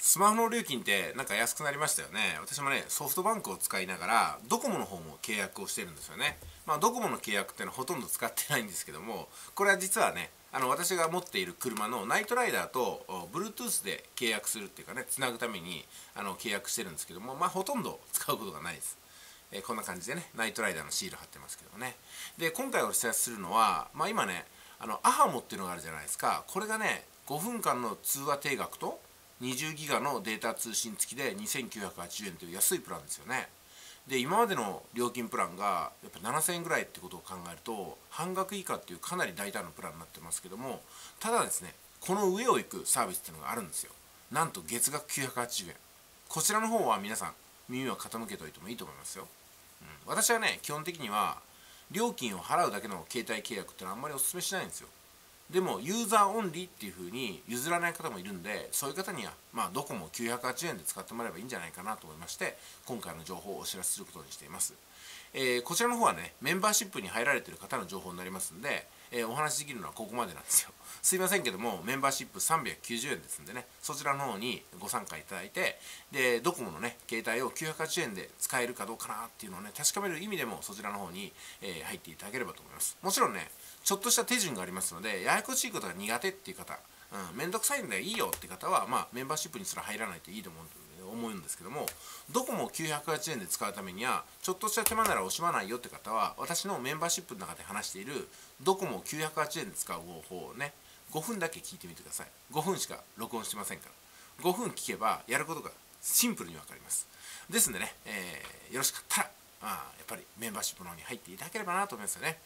スマホの料金ってなんか安くなりましたよね。私もねソフトバンクを使いながらドコモの方も契約をしてるんですよね。まあドコモの契約っていうのはほとんど使ってないんですけどもこれは実はねあの私が持っている車のナイトライダーと Bluetooth で契約するっていうかねつなぐためにあの契約してるんですけどもまあほとんど使うことがないです。え、こんな感じでねナイトライダーのシール貼ってますけどもね。で今回お知らせするのはまあ今ねあのアハモっていうのがあるじゃないですか。これがね5分間の通話定額と20ギガのデータ通信付きで2980円という安いプランですよね。で今までの料金プランがやっぱ7000円ぐらいってことを考えると半額以下っていうかなり大胆なプランになってますけどもただですねこの上を行くサービスっていうのがあるんですよ。なんと月額980円こちらの方は皆さん耳を傾けておいてもいいと思いますよ、うん、私はね基本的には料金を払うだけの携帯契約ってのはあんまりお勧めしないんですよ。でもユーザーオンリーっていう風に譲らない方もいるんでそういう方にはまあどこも980円で使ってもらえばいいんじゃないかなと思いまして今回の情報をお知らせすることにしています、えー、こちらの方はねメンバーシップに入られてる方の情報になりますんで、えー、お話しできるのはここまでなんですよ。すいませんけどもメンバーシップ390円ですんでね。そちらの方にご参加いただいてでドコモのね携帯を980円で使えるかどうかなっていうのをね確かめる意味でもそちらの方に、えー、入っていただければと思います。もちろんねちょっとした手順がありますのでややこしいことが苦手っていう方うん、めんどくさいんでいいよって方は、まあ、メンバーシップにすら入らないといいと思うんです思うんですけどもどこも908円で使うためにはちょっとした手間なら惜しまないよって方は私のメンバーシップの中で話しているドコモ908円で使う方法をね5分だけ聞いてみてください。5分しか録音してませんから。5分聞けばやることがシンプルに分かります。ですんでね、えー、よろしかったら、まあ、やっぱりメンバーシップの方に入っていただければなと思いますよね。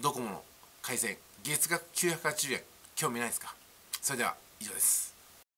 ドコモの回線月額980円興味ないですか？それでは以上です。